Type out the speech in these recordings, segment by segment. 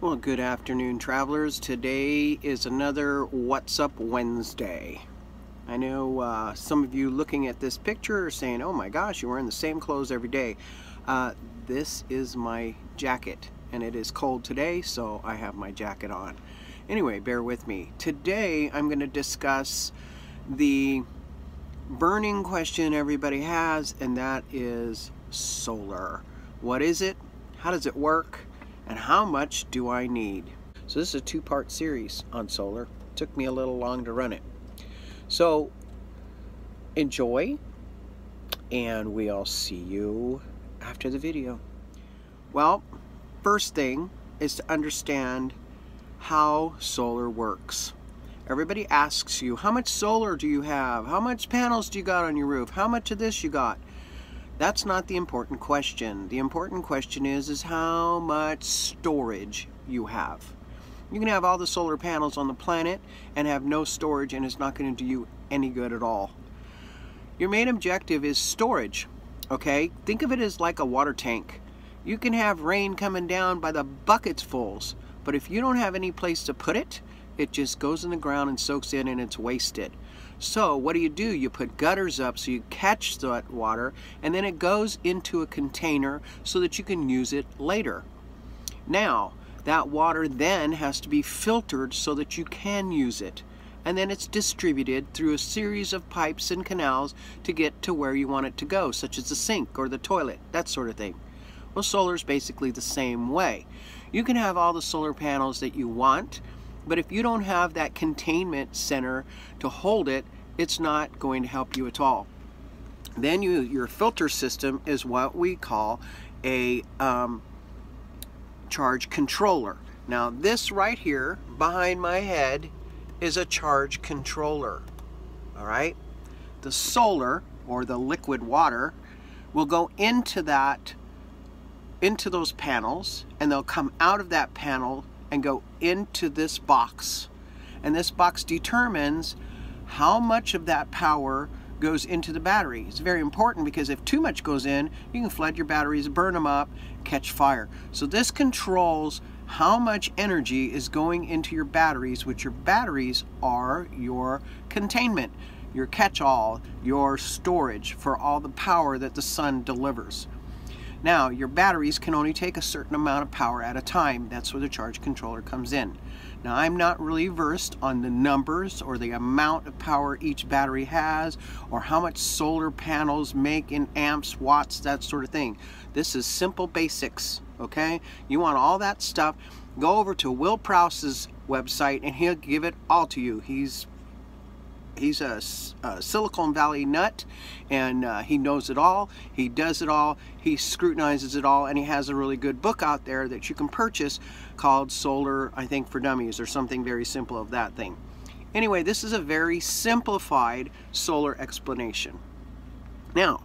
Well, good afternoon, travelers. Today is another Whaz-Up Wednesday. I know uh, some of you looking at this picture are saying, oh my gosh, you're wearing the same clothes every day. Uh, this is my jacket, and it is cold today, so I have my jacket on. Anyway, bear with me. Today, I'm going to discuss the burning question everybody has, and that is solar. What is it? How does it work? And how much do I need? So this is a two-part series on solar. It took me a little long to run it. So enjoy and we'll see you after the video. Well, first thing is to understand how solar works. Everybody asks you, how much solar do you have? How much panels do you got on your roof? How much of this you got? That's not the important question. The important question is, is how much storage you have. You can have all the solar panels on the planet and have no storage and it's not going to do you any good at all. Your main objective is storage, okay? Think of it as like a water tank. You can have rain coming down by the buckets fulls, but if you don't have any place to put it, it just goes in the ground and soaks in and it's wasted. So what do you do? You put gutters up so you catch that water and then it goes into a container so that you can use it later. Now, that water then has to be filtered so that you can use it. And then it's distributed through a series of pipes and canals to get to where you want it to go, such as the sink or the toilet, that sort of thing. Well, solar is basically the same way. You can have all the solar panels that you want, but if you don't have that containment center to hold it, it's not going to help you at all. Then you, your filter system is what we call a um, charge controller. Now this right here behind my head is a charge controller. All right. The solar or the liquid water will go into that into those panels and they'll come out of that panel and go into this box. And this box determines how much of that power goes into the battery. It's very important because if too much goes in, you can flood your batteries, burn them up, catch fire. So this controls how much energy is going into your batteries, which your batteries are your containment, your catch-all, your storage for all the power that the sun delivers. Now, your batteries can only take a certain amount of power at a time. That's where the charge controller comes in. Now, I'm not really versed on the numbers or the amount of power each battery has or how much solar panels make in amps, watts, that sort of thing. This is simple basics, okay? You want all that stuff, go over to Will Prowse's website and he'll give it all to you. He's he's a, a, Silicon Valley nut and uh, he knows it all. He does it all. He scrutinizes it all and he has a really good book out there that you can purchase called Solar I think for Dummies or something very simple of that thing. Anyway this is a very simplified solar explanation. Now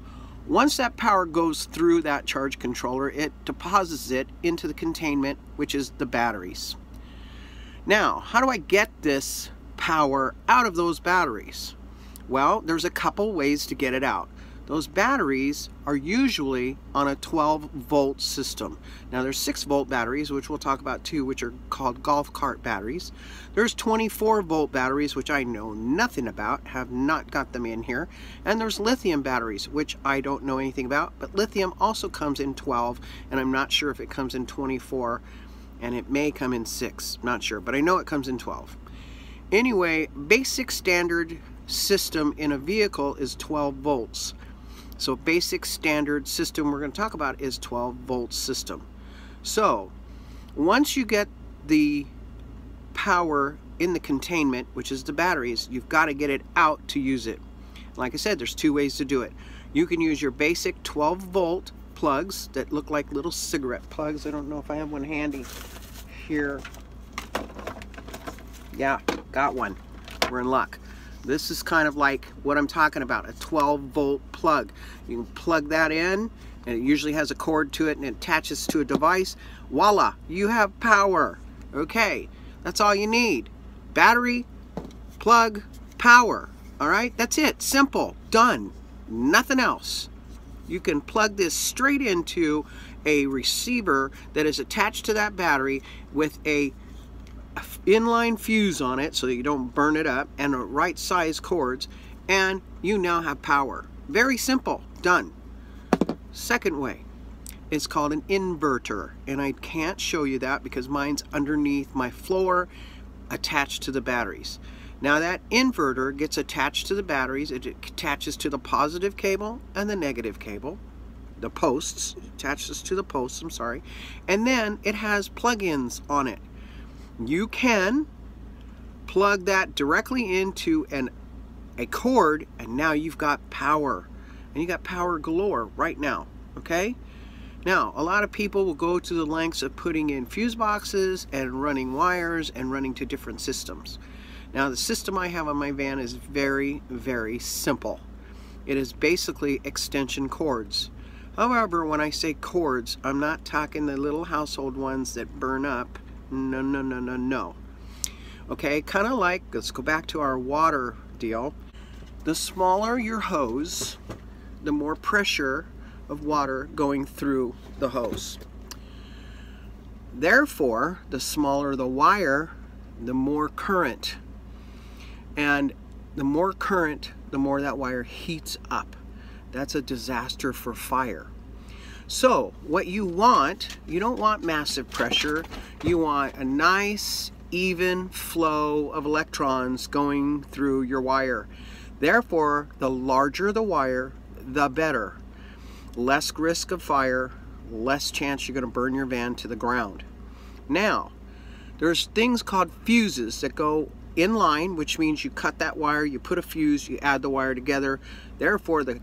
once that power goes through that charge controller it deposits it into the containment which is the batteries. Now how do I get this power out of those batteries? Well, there's a couple ways to get it out. Those batteries are usually on a 12 volt system. Now there's 6 volt batteries, which we'll talk about too, which are called golf cart batteries. There's 24 volt batteries, which I know nothing about, have not got them in here. And there's lithium batteries, which I don't know anything about, but lithium also comes in 12, and I'm not sure if it comes in 24, and it may come in 6, not sure, but I know it comes in 12. Anyway, basic standard system in a vehicle is 12 volts. So basic standard system we're going to talk about is 12 volt system. So once you get the power in the containment, which is the batteries, you've got to get it out to use it. Like I said, there's two ways to do it. You can use your basic 12 volt plugs that look like little cigarette plugs. I don't know if I have one handy here. Yeah, got one. We're in luck. This is kind of like what I'm talking about, a 12 volt plug. You can plug that in and it usually has a cord to it and it attaches to a device. Voila, you have power. Okay, that's all you need. Battery, plug, power. All right, that's it, simple, done, nothing else. You can plug this straight into a receiver that is attached to that battery with a inline fuse on it so you don't burn it up and a right size cords and you now have power. Very simple, done. Second way, it's called an inverter and I can't show you that because mine's underneath my floor attached to the batteries. Now that inverter gets attached to the batteries, it attaches to the positive cable and the negative cable, the posts, attaches to the posts, I'm sorry, and then it has plug-ins on it. You can plug that directly into an a cord and now you've got power and you got power galore right now okay now a lot of people will go to the lengths of putting in fuse boxes and running wires and running to different systems now the system I have on my van is very, very simple. It is basically extension cords. However, when I say cords, I'm not talking the little household ones that burn up. No, no, no, no, no. Okay, kind of like, let's go back to our water deal. The smaller your hose, the more pressure of water going through the hose. Therefore, the smaller the wire, the more current and the more current, the more that wire heats up. That's a disaster for fire. So what you want, you don't want massive pressure. You want a nice, even flow of electrons going through your wire. Therefore, the larger the wire, the better. Less risk of fire, less chance you're going to burn your van to the ground. Now, there's things called fuses that go in line, which means you cut that wire, you put a fuse, you add the wire together. Therefore, the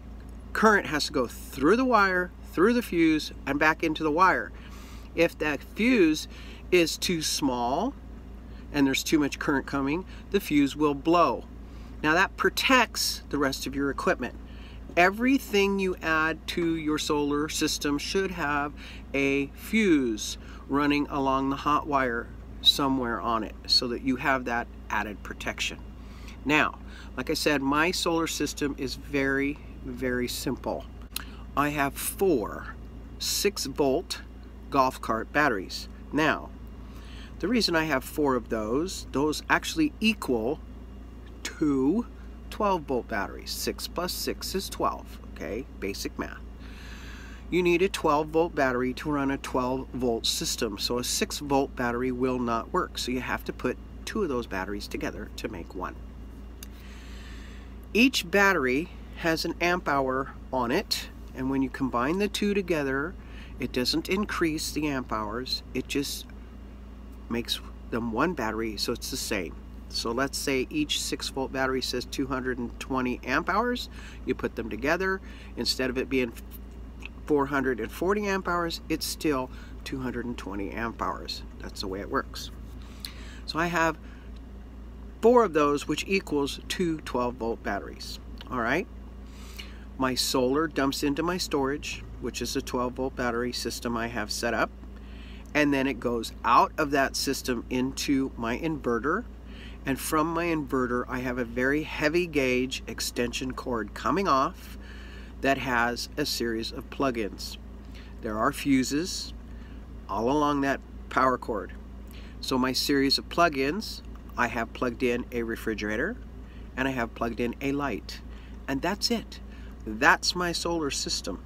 current has to go through the wire, through the fuse, and back into the wire. If that fuse is too small and there's too much current coming, the fuse will blow. Now that protects the rest of your equipment. Everything you add to your solar system should have a fuse running along the hot wire somewhere on it so that you have that added protection. Now, like I said, my solar system is very, very simple. I have four 6 volt golf cart batteries. Now, the reason I have four of those, those actually equal two 12 volt batteries. 6 plus 6 is 12, okay? Basic math you need a 12 volt battery to run a 12 volt system. So a 6 volt battery will not work. So you have to put two of those batteries together to make one. Each battery has an amp hour on it and when you combine the two together it doesn't increase the amp hours it just makes them one battery so it's the same so let's say each 6 volt battery says 220 amp hours you put them together instead of it being 440 amp hours, it's still 220 amp hours. That's the way it works. So I have four of those, which equals two 12 volt batteries. All right. My solar dumps into my storage, which is a 12 volt battery system I have set up. And then it goes out of that system into my inverter. And from my inverter, I have a very heavy gauge extension cord coming off that has a series of plugins. There are fuses all along that power cord. So my series of plugins, I have plugged in a refrigerator and I have plugged in a light. And that's it. That's my solar system.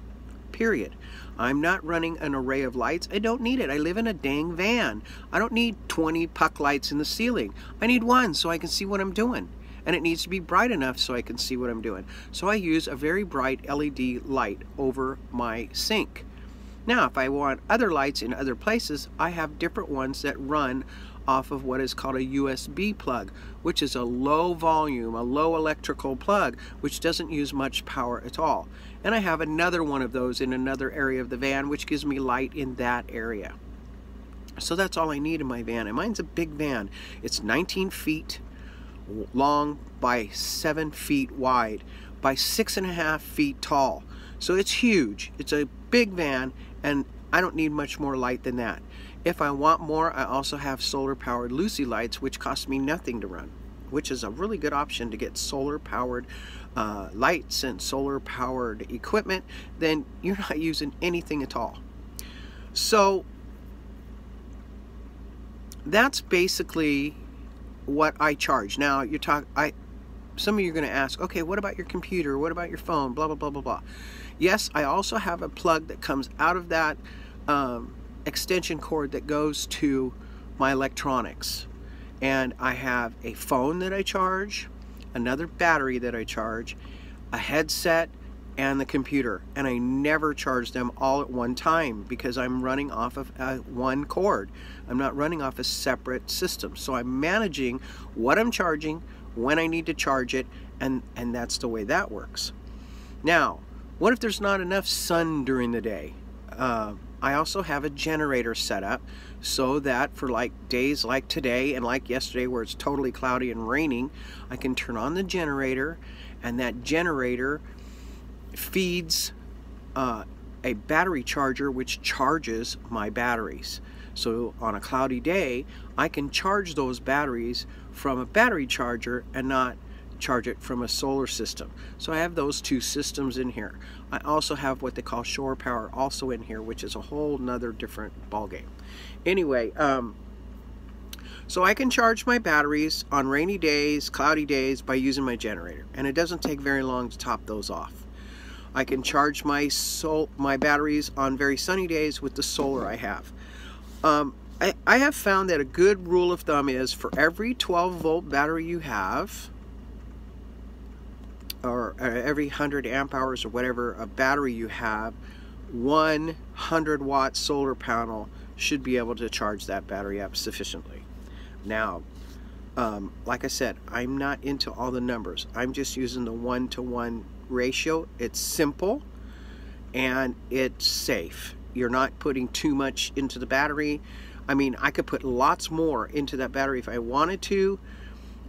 Period. I'm not running an array of lights. I don't need it. I live in a dang van. I don't need 20 puck lights in the ceiling. I need one so I can see what I'm doing and it needs to be bright enough so I can see what I'm doing. So I use a very bright LED light over my sink. Now if I want other lights in other places, I have different ones that run off of what is called a USB plug, which is a low volume, a low electrical plug, which doesn't use much power at all. And I have another one of those in another area of the van, which gives me light in that area. So that's all I need in my van. And mine's a big van. It's 19 feet long by seven feet wide by six and a half feet tall. So it's huge. It's a big van and I don't need much more light than that. If I want more, I also have solar powered Luci lights, which cost me nothing to run, which is a really good option to get solar powered uh, lights and solar powered equipment, then you're not using anything at all. So that's basically what I charge. Now you talk I some of you are going to ask, okay, what about your computer? What about your phone? Blah blah blah blah blah. Yes, I also have a plug that comes out of that um, extension cord that goes to my electronics. And I have a phone that I charge, another battery that I charge, a headset, and the computer. And I never charge them all at one time because I'm running off of uh, one cord. I'm not running off a separate system. So I'm managing what I'm charging, when I need to charge it, and, and that's the way that works. Now, what if there's not enough sun during the day? Uh, I also have a generator set up so that for like days like today and like yesterday where it's totally cloudy and raining, I can turn on the generator and that generator feeds uh, a battery charger which charges my batteries. So on a cloudy day, I can charge those batteries from a battery charger and not charge it from a solar system. So I have those two systems in here. I also have what they call shore power also in here, which is a whole nother different ballgame. Anyway, um, so I can charge my batteries on rainy days, cloudy days by using my generator. And it doesn't take very long to top those off. I can charge my sol my batteries on very sunny days with the solar I have. Um, I, I have found that a good rule of thumb is for every 12 volt battery you have, or every 100 amp hours or whatever a battery you have, 100 watt solar panel should be able to charge that battery up sufficiently. Now, um, like I said, I'm not into all the numbers. I'm just using the one to one ratio. It's simple and it's safe. You're not putting too much into the battery. I mean, I could put lots more into that battery if I wanted to.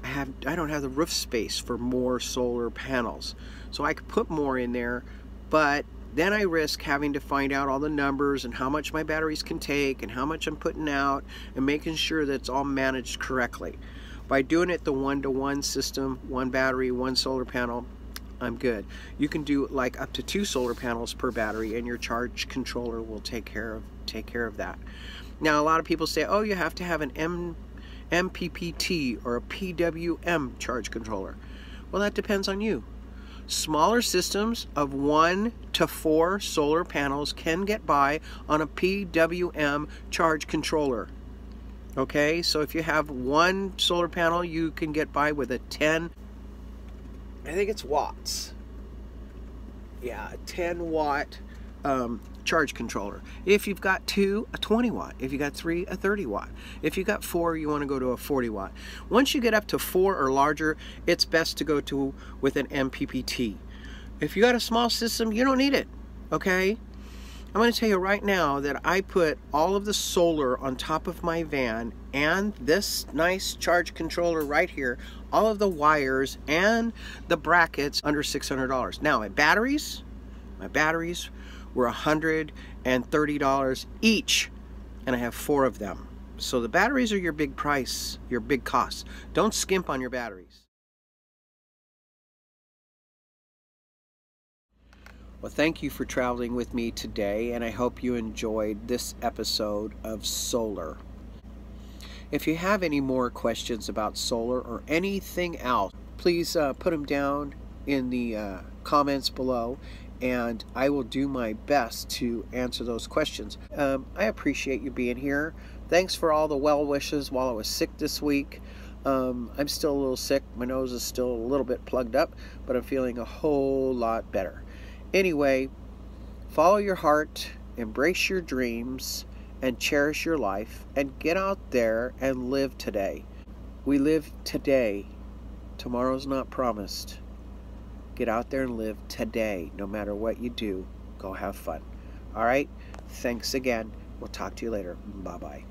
I have I don't have the roof space for more solar panels. So I could put more in there, but then I risk having to find out all the numbers and how much my batteries can take and how much I'm putting out and making sure that it's all managed correctly. By doing it the one-to-one -one system, one battery, one solar panel, I'm good. You can do like up to two solar panels per battery and your charge controller will take care of take care of that. Now a lot of people say, oh you have to have an M MPPT or a PWM charge controller. Well that depends on you. Smaller systems of one to four solar panels can get by on a PWM charge controller. Okay, so if you have one solar panel, you can get by with a 10 I think it's watts. Yeah, a 10 watt um, charge controller. If you've got two, a 20 watt. If you got three, a 30 watt. If you got four, you want to go to a 40 watt. Once you get up to four or larger, it's best to go to with an MPPT. If you got a small system, you don't need it. Okay? I'm going to tell you right now that I put all of the solar on top of my van and this nice charge controller right here, all of the wires and the brackets under $600. Now my batteries, my batteries were $130 each and I have four of them. So the batteries are your big price, your big cost. Don't skimp on your batteries. Well, thank you for traveling with me today, and I hope you enjoyed this episode of Solar. If you have any more questions about solar or anything else, please uh, put them down in the uh, comments below, and I will do my best to answer those questions. Um, I appreciate you being here. Thanks for all the well wishes while I was sick this week. Um, I'm still a little sick. My nose is still a little bit plugged up, but I'm feeling a whole lot better. Anyway, follow your heart, embrace your dreams, and cherish your life, and get out there and live today. We live today. Tomorrow's not promised. Get out there and live today. No matter what you do, go have fun. All right? Thanks again. We'll talk to you later. Bye bye.